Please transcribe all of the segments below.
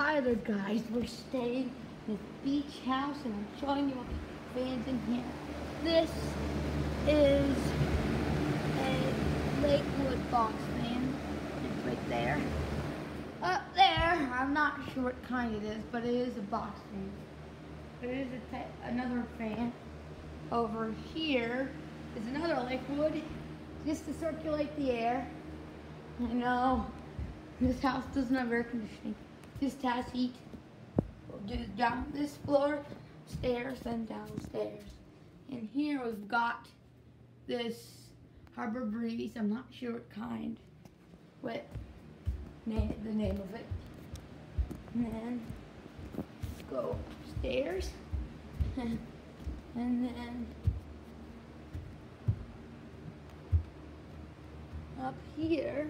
Tyler, guys. We're staying in this beach house, and I'm showing you fans in here. This is a Lakewood box fan. It's right there. Up there, I'm not sure what kind it is, but it is a box fan. There is another fan. Over here is another Lakewood, just to circulate the air. I know this house doesn't have air conditioning. Heat. We'll do down this floor, stairs, and downstairs. And here we've got this Harbor Breeze. I'm not sure what kind. What name, the name of it. And then go upstairs. and then up here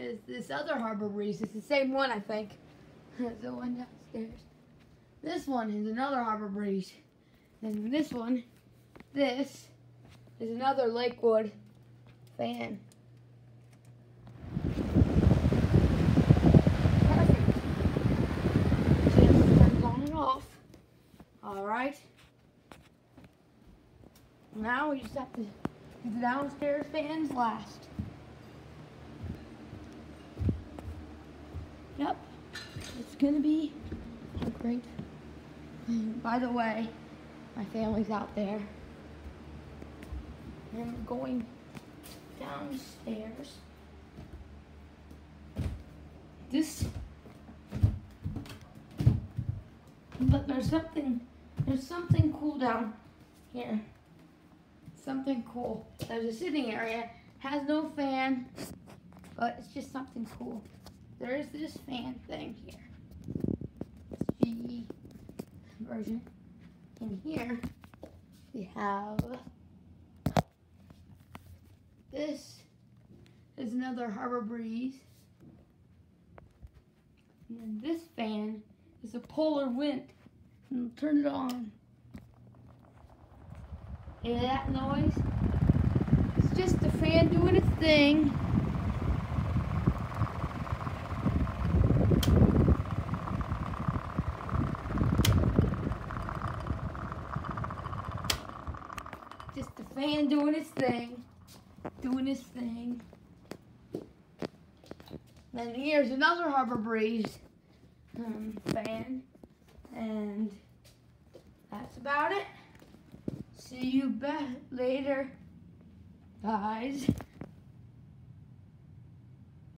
is this other Harbor Breeze. It's the same one, I think, the one downstairs. This one is another Harbor Breeze. And this one, this, is another Lakewood fan. Off. Alright. Now we just have to do the downstairs fans last. Yep, it's gonna be great. By the way, my family's out there. I'm going downstairs. This, but there's something, there's something cool down here. Something cool. There's a sitting area, has no fan, but it's just something cool there is this fan thing here. Version. In here, we have this is another Harbor Breeze. And then this fan is a Polar Wind. And turn it on. Hear that noise? It's just the fan doing its thing. Just the fan doing its thing. Doing its thing. Then here's another Harbor Breeze um, fan. And that's about it. See you later, guys.